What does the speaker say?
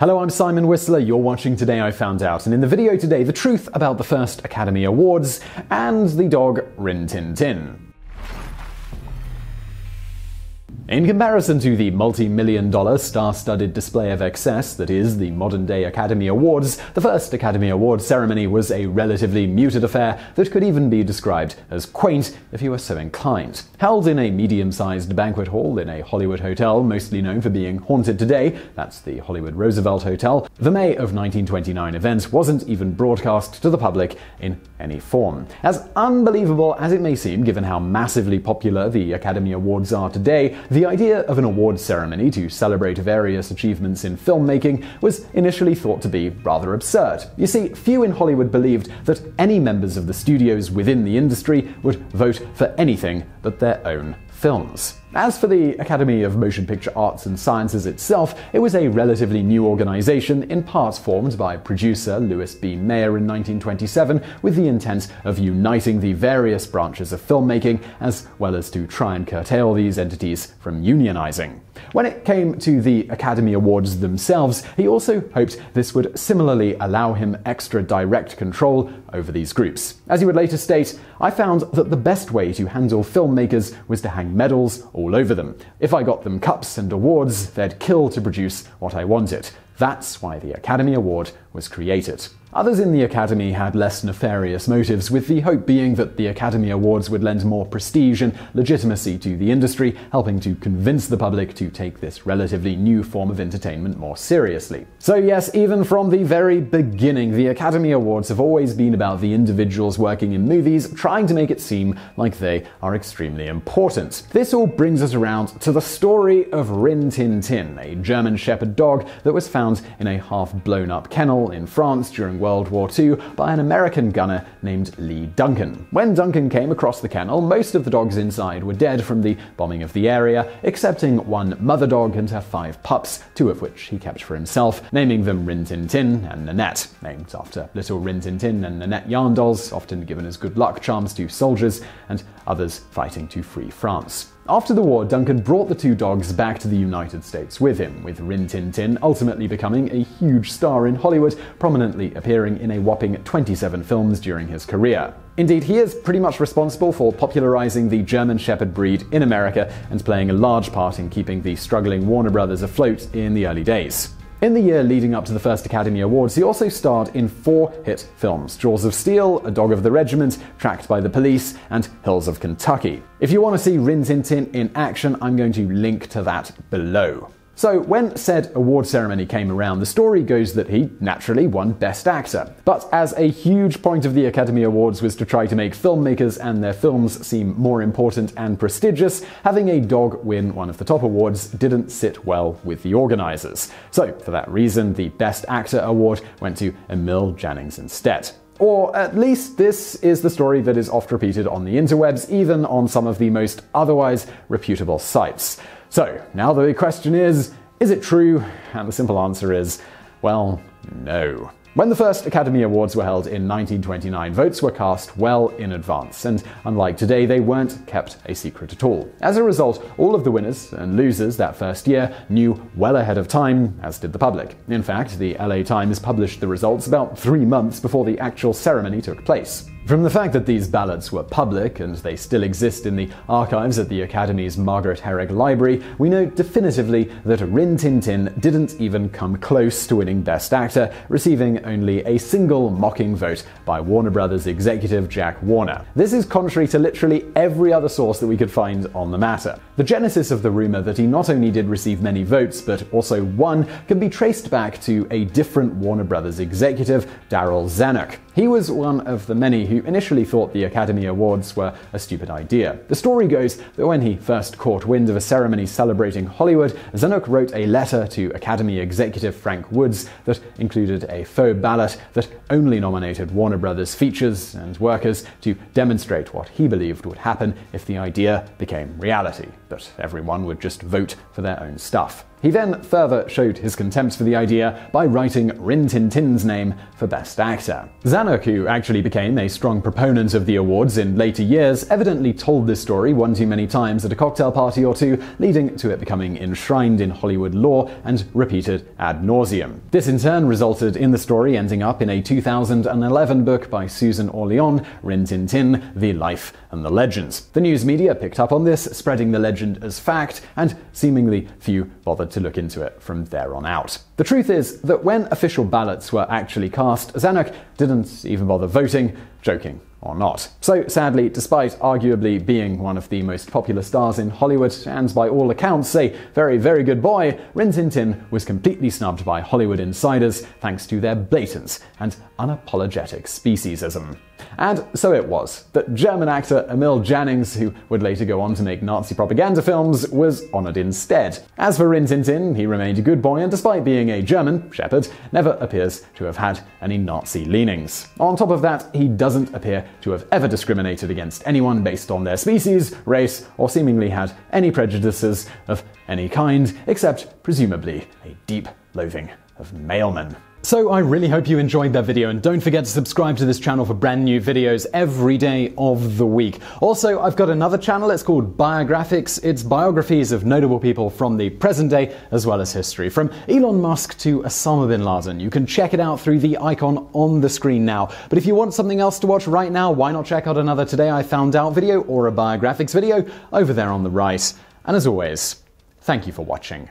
Hello, I'm Simon Whistler. You're watching Today I Found Out, and in the video today, the truth about the first Academy Awards and the dog Rin Tin Tin. In comparison to the multi million dollar star studded display of excess that is the modern day Academy Awards, the first Academy Awards ceremony was a relatively muted affair that could even be described as quaint if you were so inclined. Held in a medium sized banquet hall in a Hollywood hotel, mostly known for being haunted today, that's the Hollywood Roosevelt Hotel, the May of 1929 event wasn't even broadcast to the public in any form. As unbelievable as it may seem, given how massively popular the Academy Awards are today, the the idea of an awards ceremony to celebrate various achievements in filmmaking was initially thought to be rather absurd. You see, few in Hollywood believed that any members of the studios within the industry would vote for anything but their own films. As for the Academy of Motion Picture Arts and Sciences itself, it was a relatively new organization, in part formed by producer Louis B. Mayer in 1927 with the intent of uniting the various branches of filmmaking, as well as to try and curtail these entities from unionizing. When it came to the Academy Awards themselves, he also hoped this would similarly allow him extra direct control over these groups. As he would later state, I found that the best way to handle filmmakers was to hang medals all over them. If I got them cups and awards, they'd kill to produce what I wanted. That's why the Academy Award was created. Others in the Academy had less nefarious motives, with the hope being that the Academy Awards would lend more prestige and legitimacy to the industry, helping to convince the public to take this relatively new form of entertainment more seriously. So, yes, even from the very beginning, the Academy Awards have always been about the individuals working in movies trying to make it seem like they are extremely important. This all brings us around to the story of Rin Tin Tin, a German Shepherd dog that was found in a half blown up kennel in France during World War II by an American gunner named Lee Duncan. When Duncan came across the kennel, most of the dogs inside were dead from the bombing of the area, excepting one mother dog and her five pups, two of which he kept for himself, naming them Rin Tin Tin and Nanette, named after little Rin Tin Tin and Nanette yarn dolls, often given as good luck charms to soldiers and others fighting to free France. After the war, Duncan brought the two dogs back to the United States with him, with Rin Tin Tin ultimately becoming a huge star in Hollywood, prominently appearing in a whopping 27 films during his career. Indeed, he is pretty much responsible for popularizing the German Shepherd breed in America and playing a large part in keeping the struggling Warner Brothers afloat in the early days. In the year leading up to the first Academy Awards, he also starred in four hit films Jaws of Steel, A Dog of the Regiment, Tracked by the Police, and Hills of Kentucky. If you want to see Rin Tin Tin in action, I'm going to link to that below. So, when said award ceremony came around, the story goes that he naturally won Best Actor. But as a huge point of the Academy Awards was to try to make filmmakers and their films seem more important and prestigious, having a dog win one of the top awards didn't sit well with the organizers. So, for that reason, the Best Actor award went to Emil Jannings instead. Or at least this is the story that is oft repeated on the interwebs, even on some of the most otherwise reputable sites. So, now the question is is it true? And the simple answer is well, no. When the first Academy Awards were held in 1929, votes were cast well in advance, and unlike today, they weren't kept a secret at all. As a result, all of the winners and losers that first year knew well ahead of time, as did the public. In fact, the LA Times published the results about three months before the actual ceremony took place. From the fact that these ballots were public and they still exist in the archives at the Academy's Margaret Herrick Library, we know definitively that Rin Tin Tin didn't even come close to winning Best Actor, receiving only a single mocking vote by Warner Brothers executive Jack Warner. This is contrary to literally every other source that we could find on the matter. The genesis of the rumor that he not only did receive many votes, but also won, can be traced back to a different Warner Brothers executive, Darryl Zanuck. He was one of the many who initially thought the Academy Awards were a stupid idea. The story goes that when he first caught wind of a ceremony celebrating Hollywood, Zanuck wrote a letter to Academy executive Frank Woods that included a faux ballot that only nominated Warner Brothers features and workers to demonstrate what he believed would happen if the idea became reality, that everyone would just vote for their own stuff. He then further showed his contempt for the idea by writing Rin Tin Tin's name for Best Actor. Who actually became a strong proponent of the awards in later years, evidently told this story one too many times at a cocktail party or two, leading to it becoming enshrined in Hollywood lore and repeated ad nauseum. This in turn resulted in the story ending up in a 2011 book by Susan Orlean, Rin Tin Tin, The Life and the Legends. The news media picked up on this, spreading the legend as fact, and seemingly few bothered to look into it from there on out. The truth is that when official ballots were actually cast, Zanuck didn't even bother voting, joking or not. So, sadly, despite arguably being one of the most popular stars in Hollywood and by all accounts a very, very good boy, Rin Tin Tin was completely snubbed by Hollywood insiders thanks to their blatant and unapologetic speciesism. And so it was that German actor Emil Jannings, who would later go on to make Nazi propaganda films, was honoured instead. As for Rin Tin Tin, he remained a good boy and despite being a German shepherd, never appears to have had any Nazi leanings. On top of that, he doesn't appear to have ever discriminated against anyone based on their species, race, or seemingly had any prejudices of any kind, except presumably a deep loathing of mailmen. So I really hope you enjoyed that video and don't forget to subscribe to this channel for brand new videos every day of the week. Also, I've got another channel, it's called Biographics. It's biographies of notable people from the present day as well as history, from Elon Musk to Osama bin Laden. You can check it out through the icon on the screen now. But if you want something else to watch right now, why not check out another Today I Found Out video or a Biographics video over there on the right. And as always, thank you for watching.